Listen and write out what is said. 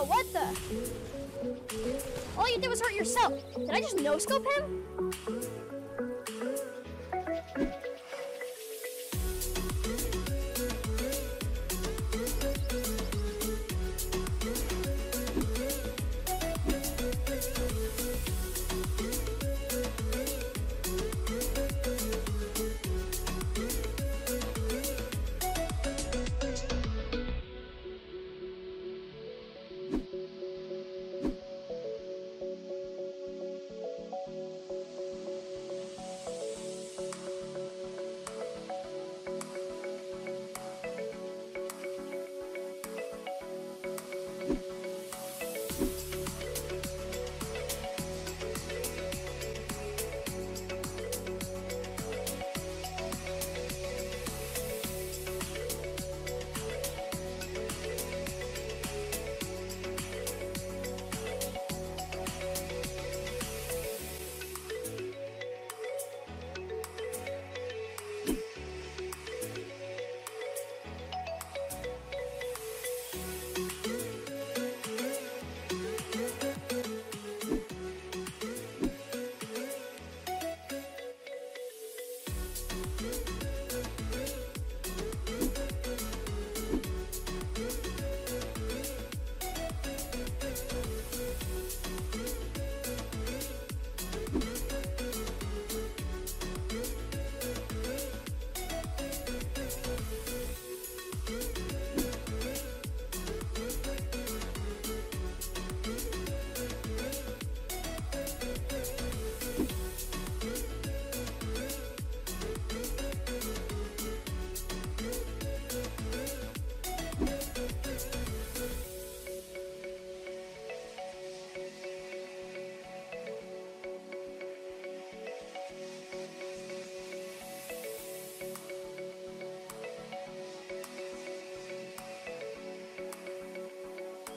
Oh, what the? All you did was hurt yourself. Did I just no-scope him?